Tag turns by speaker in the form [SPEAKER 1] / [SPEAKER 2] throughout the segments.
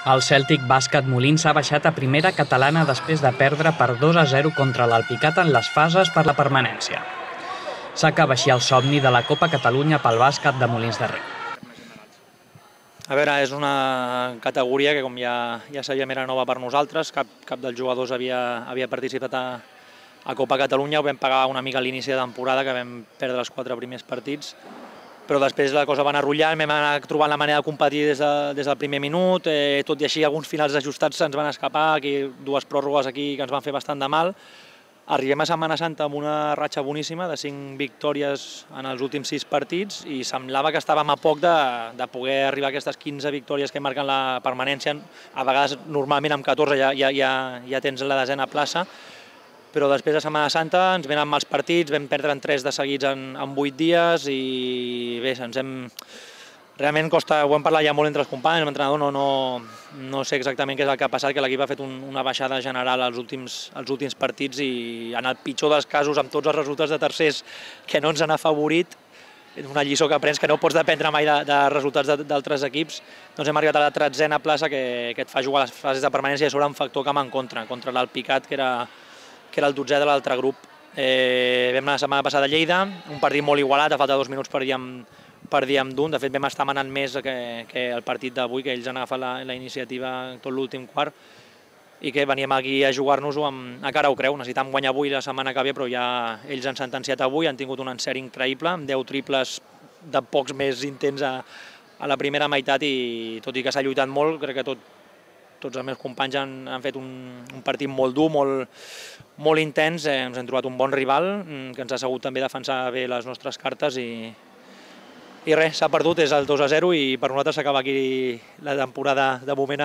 [SPEAKER 1] El Celtic Bàsquet Molins ha baixat a primera catalana després de perdre per 2 a 0 contra l'Alpicat en les fases per la permanència. S'acaba així el somni de la Copa Catalunya pel bàsquet de Molins de Rei.
[SPEAKER 2] A veure, és una categoria que, com ja, ja sabíem, era nova per nosaltres. Cap, cap dels jugadors havia, havia participat a, a Copa Catalunya. Ho vam pagar una mica a l'inici de temporada, que vam perdre els quatre primers partits però després la cosa va anar rotllant, vam anar trobant la manera de competir des, de, des del primer minut, eh, tot i així alguns finals ajustats ens van escapar, aquí dues pròrrogues aquí que ens van fer bastant de mal. Arribem a Setmana Santa amb una ratxa boníssima de 5 victòries en els últims 6 partits i semblava que estàvem a poc de, de poder arribar a aquestes 15 victòries que marquen la permanència. A vegades, normalment amb 14 ja, ja, ja, ja tens la desena plaça, però després de Setmana Santa ens venen mals partits, vam perdre en 3 de seguits en, en 8 dies i bé, ens hem... Realment costa, ho hem parlat ja molt entre els companys, l'entrenador no, no, no sé exactament què és el que ha passat, que l'equip ha fet un, una baixada general als últims, als últims partits i en el pitjor dels casos, amb tots els resultats de tercers que no ens han afavorit, una lliçó que aprens que no pots dependre mai de, de resultats d'altres equips, doncs hem arribat a la tretzena plaça que, que et fa jugar les fases de permanència i sobre un factor que va en contra, contra l'Alpicat, que era que era el dotzè de l'altre grup. Eh, vam anar la setmana passada a Lleida, un partit molt igualat, a falta de dos minuts perdíem, perdíem d'un, de fet vam estar manant més que, que el partit d'avui, que ells han agafat la, la iniciativa tot l'últim quart, i que veníem aquí a jugar-nos-ho a cara o creu. Necessitàvem guanyar avui la setmana que ve, però ja ells han sentenciat avui, han tingut un encert increïble, amb 10 triples de pocs més intents a, a la primera meitat i tot i que s'ha lluitat molt, crec que tot, tots els meus companys han, han fet un, un partit molt dur, molt, molt intens, eh, ens hem trobat un bon rival mm, que ens ha sabut també defensar bé les nostres cartes i, i res, s'ha perdut, és el 2 a 0 i per nosaltres s'acaba aquí la temporada de moment,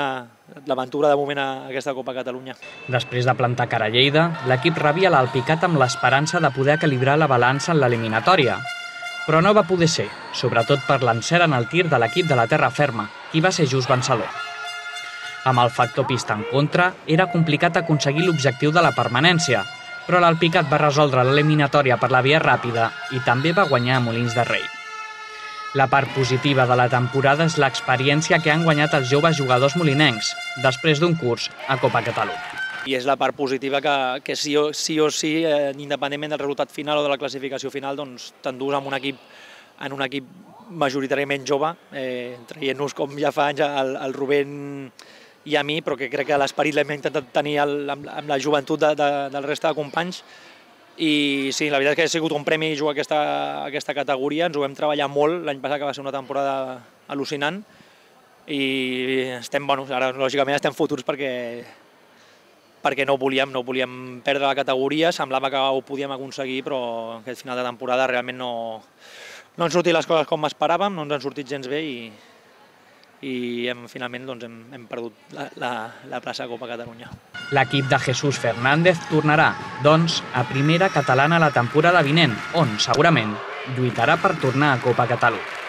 [SPEAKER 2] l'aventura de moment a aquesta Copa Catalunya.
[SPEAKER 1] Després de plantar cara a Lleida, l'equip rebia l'Alpicat amb l'esperança de poder equilibrar la balança en l'eliminatòria. Però no va poder ser, sobretot per l'encert en el tir de l'equip de la terra ferma, qui va ser just vencedor. Amb el factor pista en contra, era complicat aconseguir l'objectiu de la permanència, però l'Alpicat va resoldre l'eliminatòria per la via ràpida i també va guanyar a Molins de Rei. La part positiva de la temporada és l'experiència que han guanyat els joves jugadors molinencs, després d'un curs a Copa Catalunya.
[SPEAKER 2] I és la part positiva que, que sí, o, sí o sí, eh, independentment del resultat final o de la classificació final, doncs t'endús amb un equip en un equip majoritàriament jove, eh, traient-nos com ja fa anys el, el Rubén i a mi, però que crec que l'esperit l'hem intentat tenir el, amb, amb la joventut de, de, del resta de companys. I sí, la veritat és que ha sigut un premi jugar aquesta, aquesta categoria, ens ho vam treballar molt. L'any passat, que va ser una temporada al·lucinant, i estem, bueno, ara lògicament estem futurs perquè, perquè no volíem, no volíem perdre la categoria, semblava que ho podíem aconseguir, però aquest final de temporada realment no, no han sortit les coses com esperàvem, no ens han sortit gens bé i, i hem, finalment doncs, hem, hem perdut la, la, la plaça Copa Catalunya.
[SPEAKER 1] L'equip de Jesús Fernández tornarà, doncs, a primera catalana la temporada vinent, on, segurament, lluitarà per tornar a Copa Catalunya.